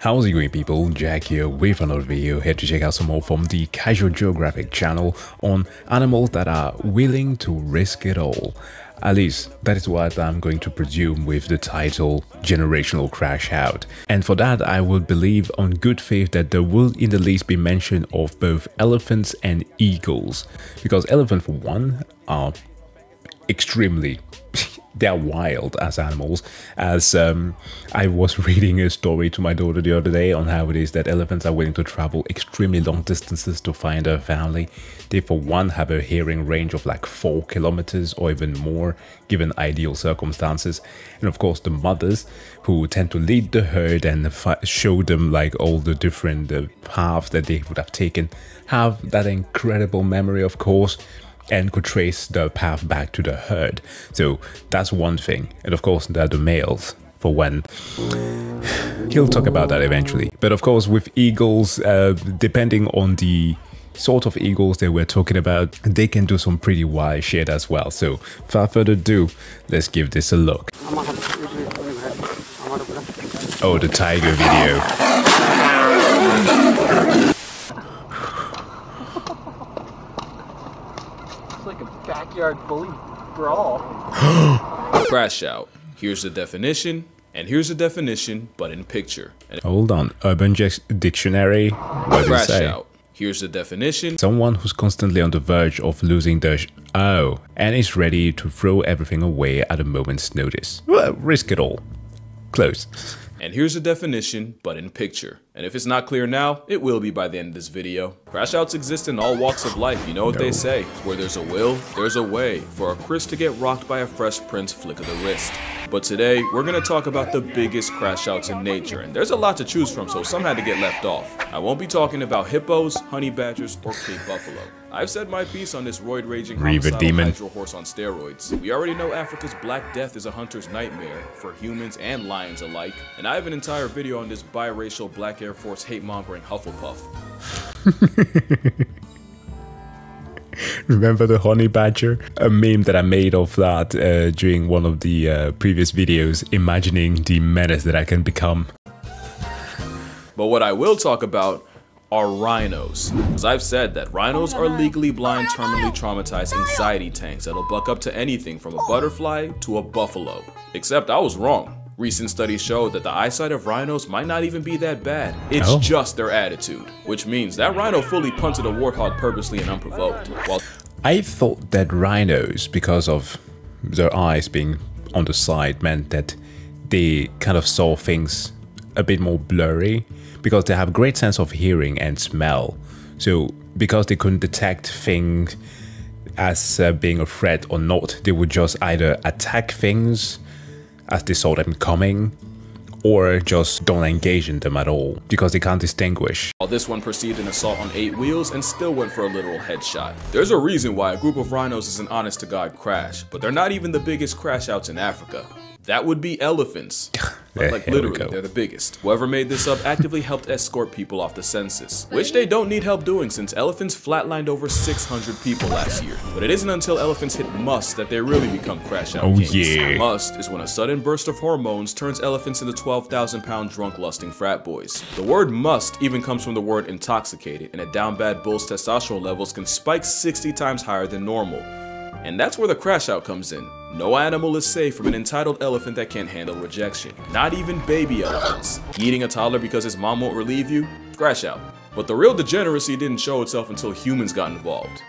How's it going people, Jack here with another video here to check out some more from the Casual Geographic channel on animals that are willing to risk it all. At least, that is what I'm going to presume with the title Generational Crash Out. And for that, I would believe on good faith that there will in the least be mention of both elephants and eagles. Because elephants, for one, are extremely they're wild as animals. As um, I was reading a story to my daughter the other day on how it is that elephants are willing to travel extremely long distances to find their family. They, for one, have a hearing range of like four kilometers or even more, given ideal circumstances. And of course, the mothers who tend to lead the herd and show them like all the different uh, paths that they would have taken have that incredible memory, of course and could trace the path back to the herd. So that's one thing. And of course, there are the males for when he'll talk about that eventually. But of course, with eagles, uh, depending on the sort of eagles that we're talking about, they can do some pretty wild shit as well. So without further ado, let's give this a look. Oh, the tiger video. Backyard bully brawl. Crash out. Here's the definition, and here's the definition, but in picture. And Hold on. Urban Dictionary. What Crash say? out. Here's the definition. Someone who's constantly on the verge of losing their oh, and is ready to throw everything away at a moment's notice. Well, risk it all. Close. And here's the definition, but in picture. And if it's not clear now, it will be by the end of this video. Crash outs exist in all walks of life, you know what no. they say. Where there's a will, there's a way. For a Chris to get rocked by a Fresh Prince flick of the wrist. But today, we're gonna talk about the biggest crash outs in nature, and there's a lot to choose from, so some had to get left off. I won't be talking about hippos, honey badgers, or Cape buffalo. I've said my piece on this roid raging demon hydro horse on steroids. We already know Africa's Black Death is a hunter's nightmare for humans and lions alike, and I have an entire video on this biracial Black Air Force hate mongering Hufflepuff. Remember the honey badger? A meme that I made of that uh, during one of the uh, previous videos, imagining the menace that I can become. But what I will talk about are rhinos. Because I've said that rhinos are legally blind, terminally traumatized anxiety tanks that'll buck up to anything from a butterfly to a buffalo. Except I was wrong. Recent studies show that the eyesight of rhinos might not even be that bad. It's oh. just their attitude, which means that rhino fully punted a warthog purposely and unprovoked. While I thought that rhinos, because of their eyes being on the side, meant that they kind of saw things a bit more blurry because they have great sense of hearing and smell. So because they couldn't detect things as uh, being a threat or not, they would just either attack things as they saw them coming, or just don't engage in them at all because they can't distinguish. While this one perceived an assault on eight wheels and still went for a literal headshot. There's a reason why a group of rhinos is an honest to God crash, but they're not even the biggest crash outs in Africa. That would be elephants. like literally, they're the biggest. Whoever made this up actively helped escort people off the census, which they don't need help doing since elephants flatlined over 600 people last year. But it isn't until elephants hit musth that they really become crash out oh, kings. Yeah. Musth is when a sudden burst of hormones turns elephants into 12,000 pound drunk lusting frat boys. The word musth even comes from the word intoxicated, and a down bad bull's testosterone levels can spike 60 times higher than normal. And that's where the crash out comes in. No animal is safe from an entitled elephant that can't handle rejection. Not even baby elephants. Eating a toddler because his mom won't relieve you? Crash out. But the real degeneracy didn't show itself until humans got involved.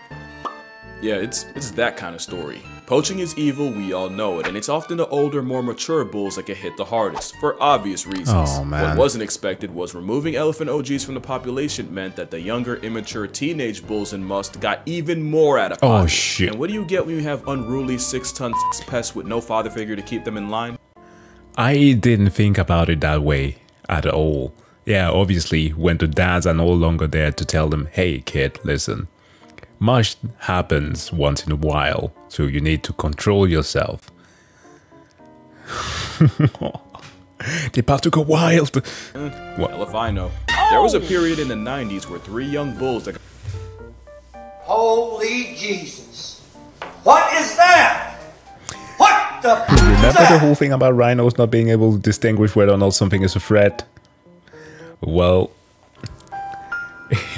Yeah, it's, it's that kind of story. Poaching is evil, we all know it, and it's often the older, more mature bulls that get hit the hardest, for obvious reasons. Oh, what wasn't expected was removing elephant OGs from the population meant that the younger, immature teenage bulls in musth got even more out of oh, pocket. Oh shit. And what do you get when you have unruly six-ton six pests with no father figure to keep them in line? I didn't think about it that way at all. Yeah, obviously, when the dads are no longer there to tell them, hey kid, listen, much happens once in a while, so you need to control yourself. they about to go wild. Mm, well, if I know. There was a period in the 90s where three young bulls that... Holy Jesus. What is that? What the Remember the whole thing about rhinos not being able to distinguish whether or not something is a threat? Well,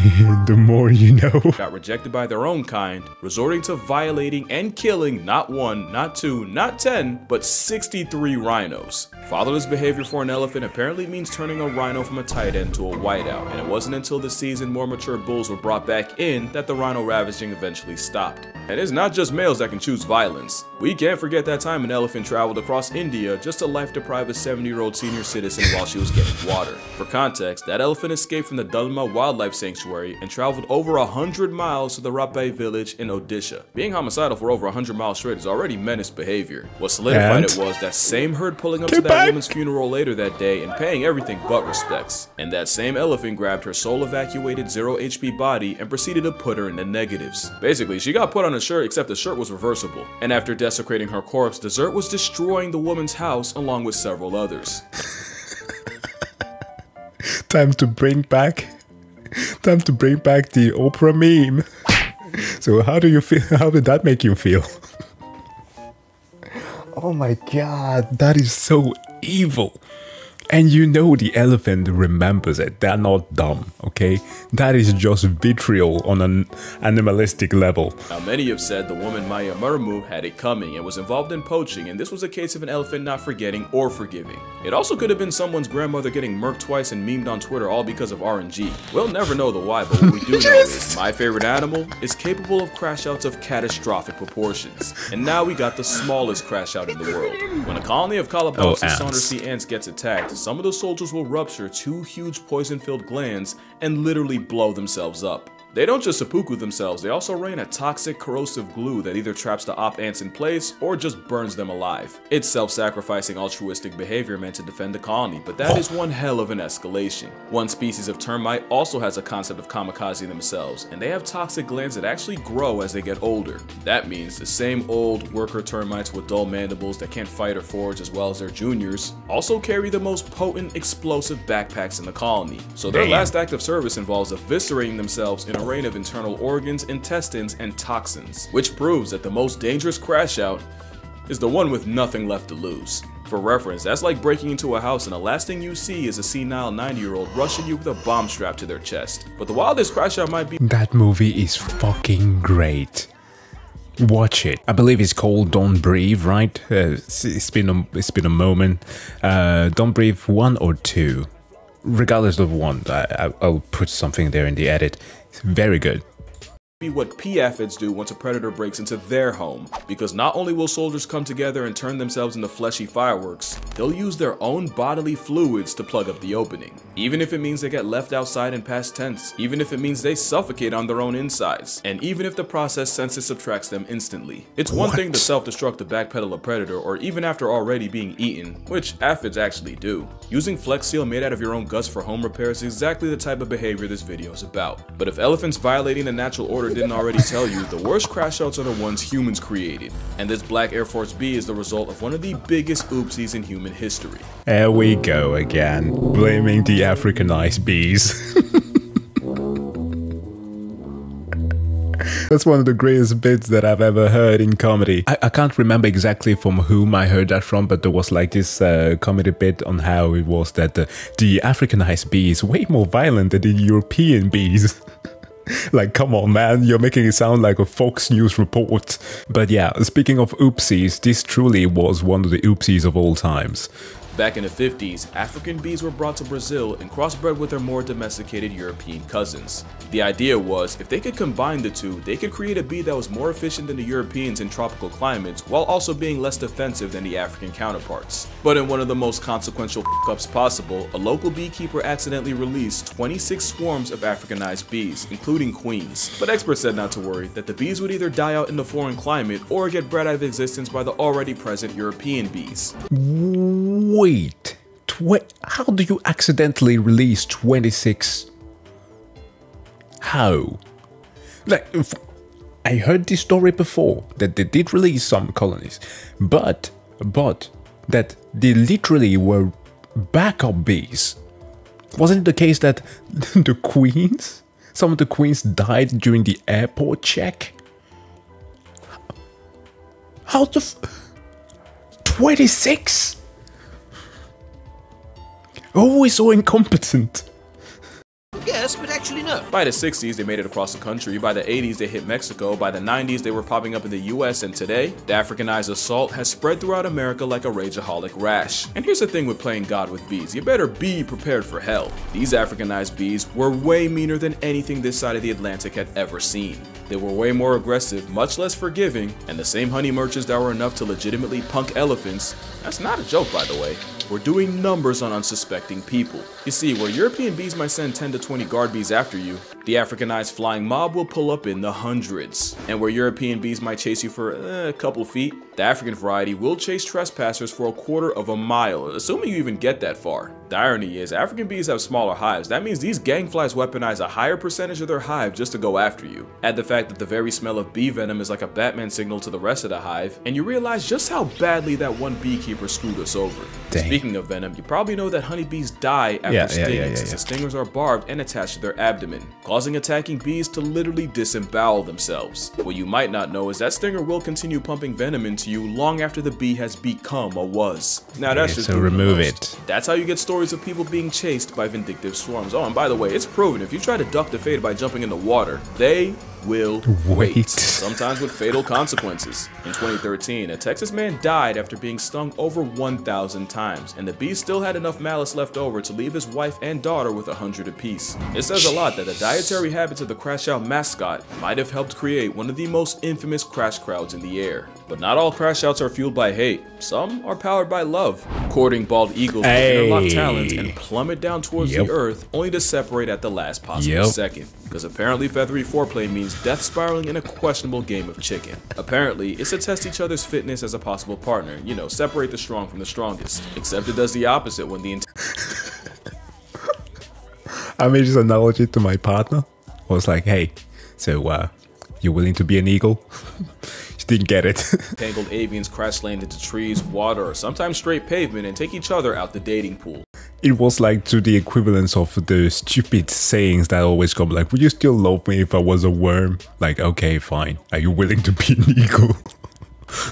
the more you know. got rejected by their own kind, resorting to violating and killing not one, not two, not 10, but 63 rhinos. Fatherless behavior for an elephant apparently means turning a rhino from a tight end to a whiteout, and it wasn't until the season more mature bulls were brought back in that the rhino ravaging eventually stopped. And it's not just males that can choose violence. We can't forget that time an elephant traveled across India just to life deprive a 70 year old senior citizen while she was getting water. For context, that elephant escaped from the Dalma Wildlife Sanctuary and traveled over 100 miles to the Raipal village in Odisha. Being homicidal for over 100 miles straight is already menace behavior. What solidified And? it was that same herd pulling up Get to that back! woman's funeral later that day and paying everything but respects. And that same elephant grabbed her soul evacuated 0 HP body and proceeded to put her in the negatives. Basically, she got put on a shirt except the shirt was reversible. And after desecrating her corpse, Dessert was destroying the woman's house along with several others. Time to bring back. Time to bring back the Oprah meme. So how do you feel? How did that make you feel? Oh my god, that is so evil. And you know the elephant remembers it. They're not dumb, okay? That is just vitriol on an animalistic level. Now, many have said the woman Maya Murmu had it coming and was involved in poaching, and this was a case of an elephant not forgetting or forgiving. It also could have been someone's grandmother getting murked twice and memed on Twitter all because of RNG. We'll never know the why, but what we do know is my favorite animal is capable of crash outs of catastrophic proportions. And now we got the smallest crash out in the world. When a colony of Oh, Colobopsis ants. Saundersi ants gets attacked, some of the soldiers will rupture two huge poison-filled glands and literally blow themselves up. They don't just seppuku themselves, they also rain a toxic corrosive glue that either traps the op ants in place or just burns them alive. It's self-sacrificing altruistic behavior meant to defend the colony, but that is one hell of an escalation. One species of termite also has a concept of kamikaze themselves, and they have toxic glands that actually grow as they get older. That means the same old worker termites with dull mandibles that can't fight or forage as well as their juniors also carry the most potent explosive backpacks in the colony. So their Damn. last act of service involves eviscerating themselves in a rain of internal organs, intestines, and toxins, which proves that the most dangerous crash out is the one with nothing left to lose. For reference, that's like breaking into a house and the last thing you see is a senile 90 year old rushing you with a bomb strapped to their chest. But the wildest crash out might be That movie is fucking great. Watch it. I believe it's called Don't Breathe, right? Uh, it's, been a, it's been a moment. Uh, Don't Breathe one or two, regardless of one. I, I, I'll put something there in the edit. It's very good. Be what aphids do once a predator breaks into their home. Because not only will soldiers come together and turn themselves into fleshy fireworks, they'll use their own bodily fluids to plug up the opening. Even if it means they get left outside in past tense, even if it means they suffocate on their own insides, and even if the process senses subtracts them instantly. It's one thing to self-destruct to backpedal a predator or even after already being eaten, which aphids actually do. Using Flex Seal made out of your own guts for home repair is exactly the type of behavior this video is about. But if elephants violating the natural order didn't already tell you, the worst crash outs are the ones humans created. And this black Air Force B is the result of one of the biggest oopsies in human history. There we go again, blaming the Africanized bees. That's one of the greatest bits that I've ever heard in comedy. I, I can't remember exactly from whom I heard that from, but there was like this uh, comedy bit on how it was that the, the Africanized bee is way more violent than the European bees. like, come on, man, you're making it sound like a Fox News report. But yeah, speaking of oopsies, this truly was one of the oopsies of all times. Back in the 50s, African bees were brought to Brazil and crossbred with their more domesticated European cousins. The idea was, if they could combine the two, they could create a bee that was more efficient than the Europeans in tropical climates, while also being less defensive than the African counterparts. But in one of the most consequential ups possible, a local beekeeper accidentally released 26 swarms of Africanized bees, including queens. But experts said not to worry, that the bees would either die out in the foreign climate or get bred out of existence by the already present European bees. Wait, how do you accidentally release 26? How? Like, I heard this story before that they did release some colonies, but but that they literally were backup bees. Wasn't it the case that the queens, some of the queens died during the airport check? How the f- 26? Always so incompetent. Yes, but actually no. By the 60s, they made it across the country. By the 80s, they hit Mexico. By the 90s, they were popping up in the US. And today, the Africanized assault has spread throughout America like a rageaholic rash. And here's the thing with playing God with bees. You better be prepared for hell. These Africanized bees were way meaner than anything this side of the Atlantic had ever seen. They were way more aggressive, much less forgiving, and the same honey merchants that were enough to legitimately punk elephants, that's not a joke by the way, were doing numbers on unsuspecting people. You see, where European bees might send 10 to 20 guard bees after you, the Africanized flying mob will pull up in the hundreds. And where European bees might chase you for eh, a couple feet, the African variety will chase trespassers for a quarter of a mile, assuming you even get that far. The irony is, African bees have smaller hives. That means these gangflies weaponize a higher percentage of their hive just to go after you. Add the fact that the very smell of bee venom is like a Batman signal to the rest of the hive, and you realize just how badly that one beekeeper screwed us over. Dang. Speaking of venom, you probably know that honeybees die after Yeah, yeah, stinging yeah, yeah, since yeah. the stingers are barbed and attached to their abdomen, causing attacking bees to literally disembowel themselves. What you might not know is that stinger will continue pumping venom into you long after the bee has become a was. Now that's just so remove it. That's how you get stories of people being chased by vindictive swarms. Oh, and by the way, it's proven if you try to duck the fate by jumping in the water, they will wait. Wait. Sometimes with fatal consequences. In 2013, a Texas man died after being stung over 1,000 times, and the bee still had enough malice left over to leave his wife and daughter with a hundred apiece. It says a lot that the dietary habits of the Crash Out mascot might have helped create one of the most infamous crash crowds in the air. But not all crash outs are fueled by hate. Some are powered by love. Courting bald eagles with interlock Hey. talons and plummet down towards Yep. the earth only to separate at the last possible Yep. second. Because apparently feathery foreplay means death spiraling in a questionable game of chicken. Apparently, it's to test each other's fitness as a possible partner. You know, separate the strong from the strongest. Except it does the opposite when the I made this analogy to my partner. I was like, hey, so uh, you willing to be an eagle? didn't get it. entangled avians crash land into trees, water, or sometimes straight pavement and take each other out the dating pool. it was like to the equivalence of the stupid sayings that always come like, would you still love me if I was a worm? Like, okay, fine. Are you willing to be an eagle?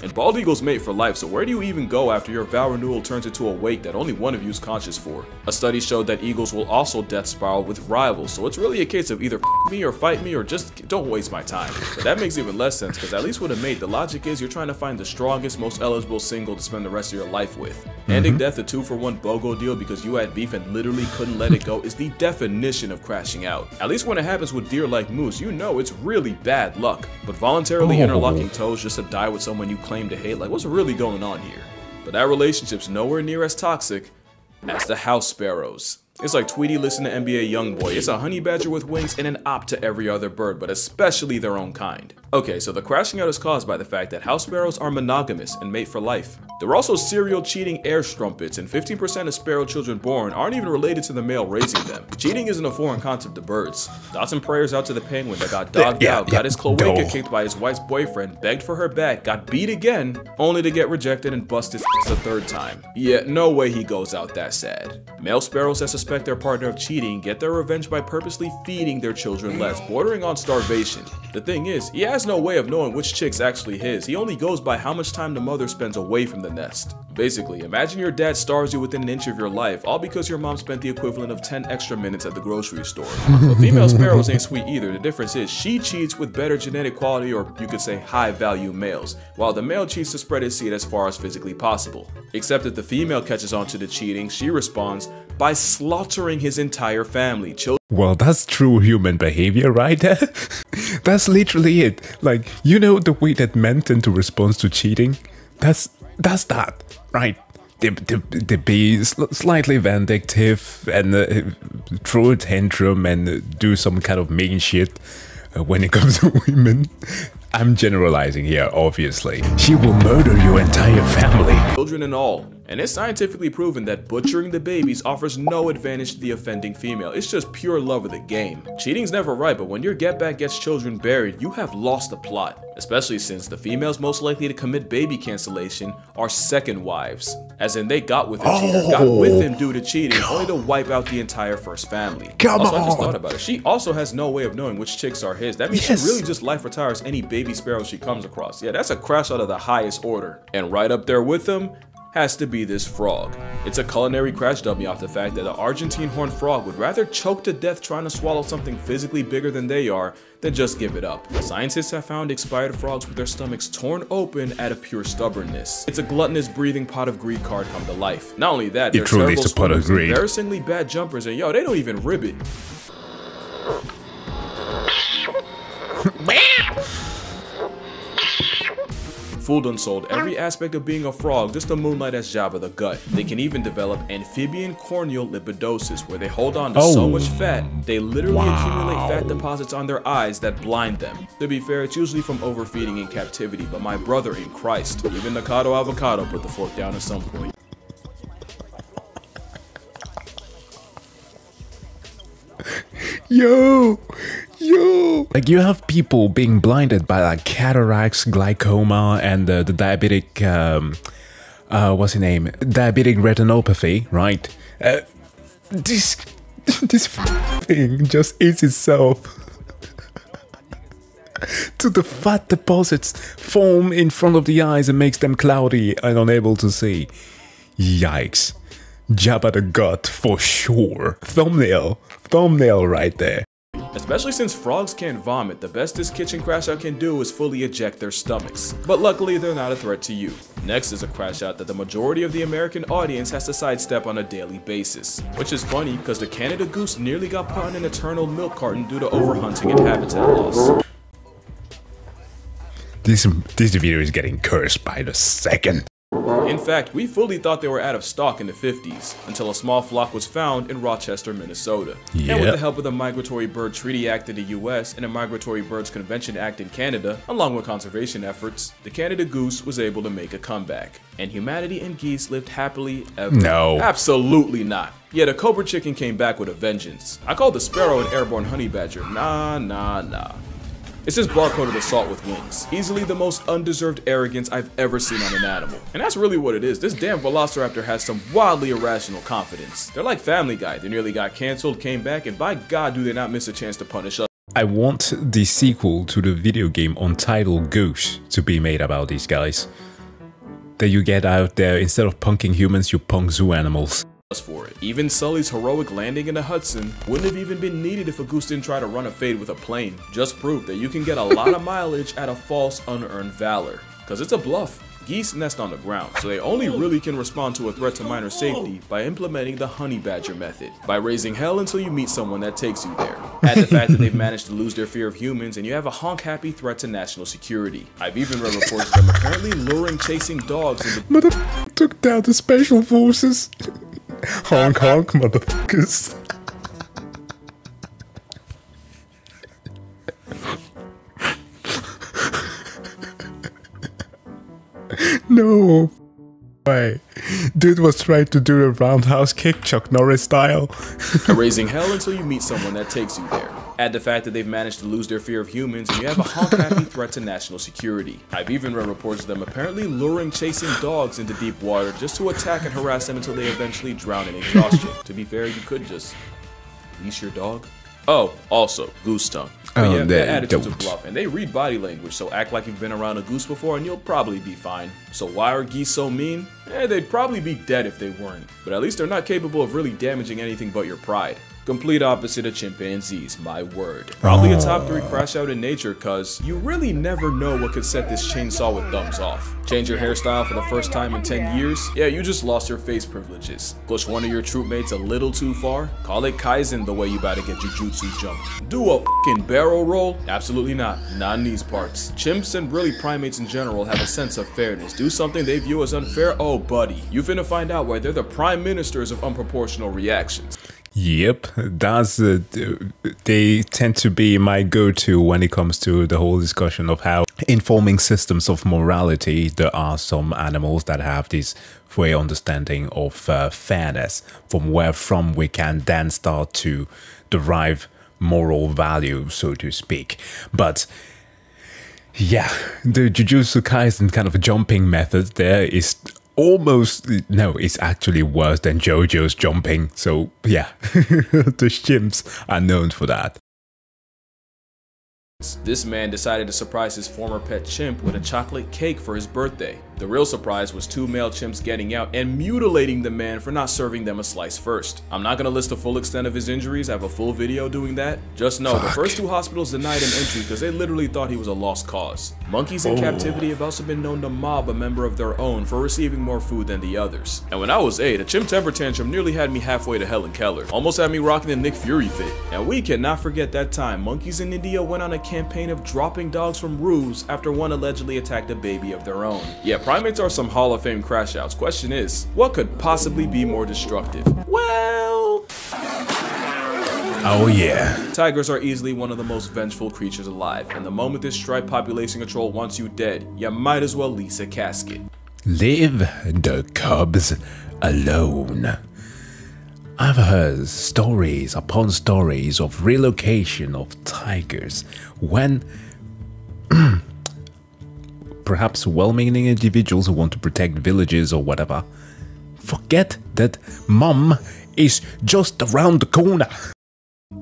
And bald eagles mate for life, so where do you even go after your vow renewal turns into a wake that only one of you is conscious for? A study showed that eagles will also death spiral with rivals, so it's really a case of either f- me or fight me or just don't waste my time. But that makes even less sense, because at least with a mate, the logic is you're trying to find the strongest, most eligible single to spend the rest of your life with. Mm-hmm. Handing death a two for one BOGO deal because you had beef and literally couldn't let it go is the definition of crashing out. At least when it happens with deer like moose, you know it's really bad luck. But voluntarily Oh. interlocking toes just to die with someone you claim to hate, like what's really going on here? But that relationship's nowhere near as toxic as the house sparrows. It's like Tweety listening to NBA Youngboy. It's a honey badger with wings and an op to every other bird, but especially their own kind. Okay, so the crashing out is caused by the fact that house sparrows are monogamous and mate for life. They're also serial cheating air strumpets, and 15% of sparrow children born aren't even related to the male raising them. Cheating isn't a foreign concept to birds. Thoughts and prayers out to the penguin that got dogged Yeah, out, yeah, got his cloaca go. kicked by his wife's boyfriend, begged for her back, got beat again, only to get rejected and busted the third time. Yeah, no way he goes out that sad. Male sparrows that suspect their partner of cheating get their revenge by purposely feeding their children less, bordering on starvation. The thing is, he has no way of knowing which chick's actually his. He only goes by how much time the mother spends away from the nest. Basically, imagine your dad starves you within an inch of your life, all because your mom spent the equivalent of 10 extra minutes at the grocery store. But female sparrows ain't sweet either. The difference is she cheats with better genetic quality, or you could say high value males, while the male cheats to spread his seed as far as physically possible. Except if the female catches on to the cheating, she responds by slaughtering his entire family. Children Well, that's true human behavior, right? that's literally it. Like, you know the way that men tend to respond to cheating? That's that's that, right? They, they, they be slightly vindictive and uh, throw a tantrum and uh, do some kind of mean shit uh, when it comes to women. I'm generalizing here, obviously. She will murder your entire family. children and all. And it's scientifically proven that butchering the babies offers no advantage to the offending female. It's just pure love of the game. Cheating's never right, but when your get back gets children buried, you have lost the plot. Especially since the females most likely to commit baby cancellation are second wives. As in, they got with the cheater, got with oh. him due to cheating, only to wipe out the entire first family. Come also, I just thought about it. She also has no way of knowing which chicks are his. That means Yes. she really just life retires any baby sparrow she comes across. Yeah, that's a crash out of the highest order. And right up there with them, has to be this frog. It's a culinary crash dummy off the fact that the Argentine horned frog would rather choke to death trying to swallow something physically bigger than they are than just give it up. Scientists have found expired frogs with their stomachs torn open out of pure stubbornness. It's a gluttonous breathing pot of greed card come to life. Not only that, they're truly terrible is a pot of swimmers, greed. embarrassingly bad jumpers, and yo, they don't even rib it. Fool done sold every aspect of being a frog just to moonlight as Jabba the Gut. They can even develop amphibian corneal lipidosis, where they hold on to so Oh. much fat, they literally accumulate fat deposits on their eyes that blind them. To be fair, it's usually from overfeeding in captivity, but my brother in Christ, even the Nikocado Avocado put the fork down at some point. Yo, Like you have people being blinded by like cataracts, glaucoma, and uh, the diabetic, um, uh, what's the name? Diabetic retinopathy, right? Uh, this, this thing just eats itself. to the fat deposits form in front of the eyes and makes them cloudy and unable to see. Yikes. Jabba the Gut for sure. Thumbnail. Thumbnail right there. Especially since frogs can't vomit, the best this kitchen crash out can do is fully eject their stomachs. But luckily, they're not a threat to you. Next is a crash out that the majority of the American audience has to sidestep on a daily basis. Which is funny because the Canada goose nearly got put on an eternal milk carton due to overhunting and habitat loss. This this video is getting cursed by the second. In fact, we fully thought they were out of stock in the 50s, until a small flock was found in Rochester, Minnesota. And with the help of the Migratory Bird Treaty Act in the US and the Migratory Birds Convention Act in Canada, along with conservation efforts, the Canada goose was able to make a comeback. And humanity and geese lived happily ever. No. Absolutely not. Yet a cobra chicken came back with a vengeance. I called the sparrow an airborne honey badger. Nah, nah, nah. It's just barcoded assault with wings. Easily the most undeserved arrogance I've ever seen on an animal. And that's really what it is. This damn Velociraptor has some wildly irrational confidence. They're like Family Guy. They nearly got cancelled, came back, and by God do they not miss a chance to punish us. I want the sequel to the video game Untitled Goose to be made about these guys. That you get out there instead of punking humans, you punk zoo animals. For it. Even Sully's heroic landing in the Hudson wouldn't have even been needed if a goose didn't try to run a fade with a plane. Just proof that you can get a lot of mileage at a false unearned valor. Cause it's a bluff. Geese nest on the ground, so they only really can respond to a threat to minor safety by implementing the honey badger method, by raising hell until you meet someone that takes you there. Add the fact that they've managed to lose their fear of humans, and you have a honk-happy threat to national security. I've even read reports of them apparently luring chasing dogs into Mother took down the special forces. honk honk, motherfuckers. no. Way. Dude was trying to do a roundhouse kick, Chuck Norris style. raising hell until you meet someone that takes you there. Add the fact that they've managed to lose their fear of humans, and you have a honk-happy threat to national security. I've even read reports of them apparently luring chasing dogs into deep water just to attack and harass them until they eventually drown in exhaustion. to be fair, you could just leash your dog. Oh, also, goose tongue. But Oh, yeah, they their attitudes don't. are bluff, and they read body language, so act like you've been around a goose before and you'll probably be fine. So why are geese so mean? Eh, they'd probably be dead if they weren't. But at least they're not capable of really damaging anything but your pride. Complete opposite of chimpanzees, my word. Probably a top 3 crash out in nature, cause you really never know what could set this chainsaw with thumbs off. Change your hairstyle for the first time in 10 years? Yeah, you just lost your face privileges. Push one of your troop mates a little too far? Call it Kaisen the way you about to get your jutsu jumped. Do a fucking barrel roll? Absolutely not. Not in these parts. Chimps and really primates in general have a sense of fairness. Do something they view as unfair? Oh, buddy. You finna find out why they're the prime ministers of unproportional reactions. Yep, that's uh, they tend to be my go-to when it comes to the whole discussion of how informing systems of morality there are some animals that have this way understanding of uh, fairness. From where from we can then start to derive moral value so to speak. But yeah, the Jujutsu Kaisen kind of jumping method there is almost no, it's actually worse than JoJo's jumping. So yeah, the chimps are known for that. This man decided to surprise his former pet chimp with a chocolate cake for his birthday. The real surprise was two male chimps getting out and mutilating the man for not serving them a slice first. I'm not gonna list the full extent of his injuries, I have a full video doing that. Just know the first two hospitals denied him entry because they literally thought he was a lost cause. Monkeys in Oh. captivity have also been known to mob a member of their own for receiving more food than the others. And when I was 8, a chimp temper tantrum nearly had me halfway to Helen Keller. Almost had me rocking the Nick Fury fit. And we cannot forget that time monkeys in India went on a campaign of dropping dogs from roofs after one allegedly attacked a baby of their own. Yeah, primates are some Hall of Fame crash outs. Question is, what could possibly be more destructive? Well, Oh yeah. Tigers are easily one of the most vengeful creatures alive, and the moment this striped population control wants you dead, you might as well lease a casket. Leave the cubs alone. I've heard stories upon stories of relocation of tigers when perhaps well-meaning individuals who want to protect villages or whatever forget that mom is just around the corner.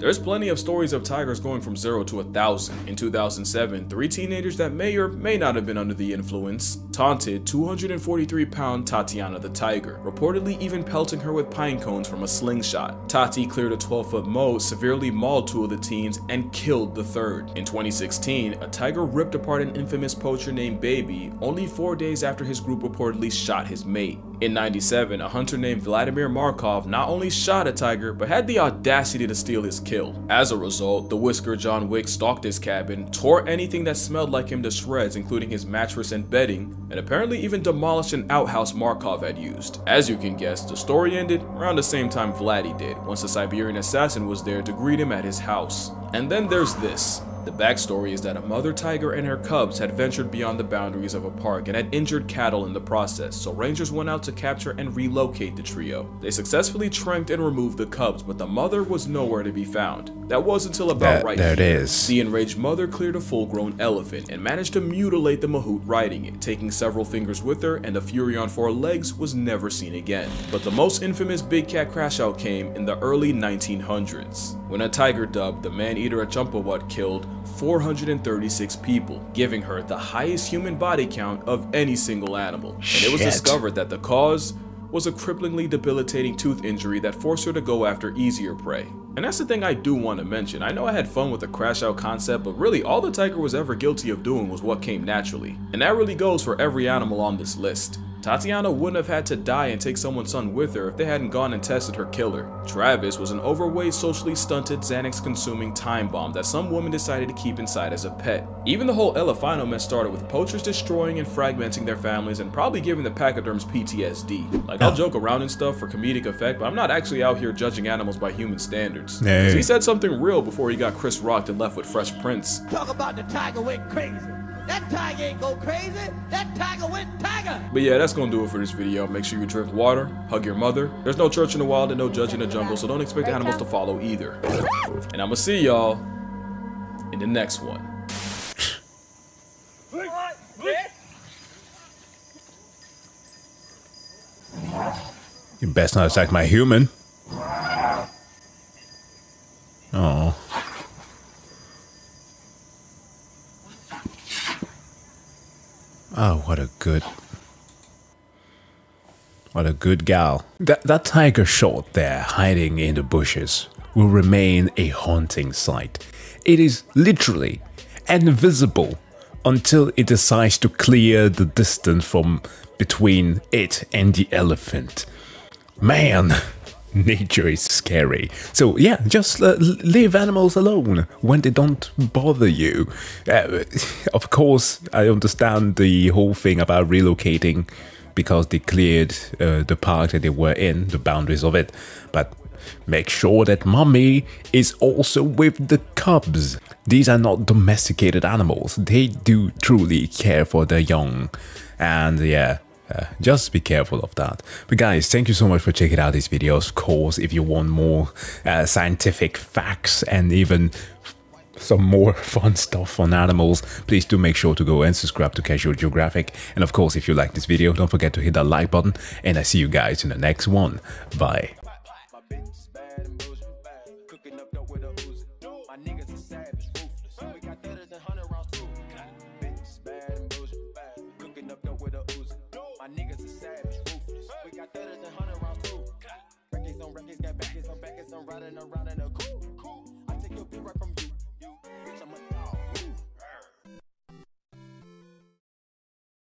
There's plenty of stories of tigers going from 0 to a 1,000. In 2007, three teenagers that may or may not have been under the influence taunted 243 pound Tatiana the tiger, reportedly even pelting her with pine cones from a slingshot. Tati cleared a 12 foot moat, severely mauled two of the teens, and killed the third. In 2016, a tiger ripped apart an infamous poacher named Baby only four days after his group reportedly shot his mate. In 97, a hunter named Vladimir Markov not only shot a tiger, but had the audacity to steal his kill. As a result, the Whisker John Wick stalked his cabin, tore anything that smelled like him to shreds, including his mattress and bedding, and apparently even demolished an outhouse Markov had used. As you can guess, the story ended around the same time Vladdy did, once the Siberian assassin was there to greet him at his house. And then there's this. The backstory is that a mother tiger and her cubs had ventured beyond the boundaries of a park and had injured cattle in the process, so rangers went out to capture and relocate the trio. They successfully tranked and removed the cubs, but the mother was nowhere to be found. That was until about That- right there it here. is. The enraged mother cleared a full-grown elephant and managed to mutilate the mahout riding it, taking several fingers with her, and the fury on four legs was never seen again. But the most infamous big cat crashout came in the early 1900s, when a tiger dubbed the man-eater at Champawat killed 436 people, giving her the highest human body count of any single animal. And it was discovered that the cause was a cripplingly debilitating tooth injury that forced her to go after easier prey. And that's the thing I do want to mention. I know I had fun with the crash out concept, but really all the tiger was ever guilty of doing was what came naturally. And that really goes for every animal on this list. Tatiana wouldn't have had to die and take someone's son with her if they hadn't gone and tested her killer. Travis was an overweight, socially stunted, Xanax consuming time bomb that some woman decided to keep inside as a pet. Even the whole Elefino mess started with poachers destroying and fragmenting their families and probably giving the pachyderms PTSD. Like, I'll joke around and stuff for comedic effect, but I'm not actually out here judging animals by human standards. Hey. He said something real before he got Chris rocked and left with Fresh Prince. Talk about the tiger went crazy. That tiger ain't go crazy. That tiger went tiger. But yeah, that's gonna do it for this video. Make sure you drink water, hug your mother. There's no church in the wild and no judge in the jungle, so don't expect animals to follow either. And I'ma see y'all in the next one. You best not attack my human. Oh. Oh, what a good. What a good gal. That, that tiger shot there, hiding in the bushes, will remain a haunting sight. It is literally invisible until it decides to clear the distance from between it and the elephant. Man, nature is scary. So yeah, just uh, leave animals alone when they don't bother you. Uh, of course, I understand the whole thing about relocating because they cleared uh, the park that they were in, the boundaries of it. But make sure that mommy is also with the cubs. These are not domesticated animals. They do truly care for their young. And yeah, uh, just be careful of that. But guys, thank you so much for checking out these videos. Of course, if you want more uh, scientific facts and even some more fun stuff on animals, please do make sure to go and subscribe to Casual Geographic. And of course, if you like this video, don't forget to hit that like button. And I see you guys in the next one. Bye.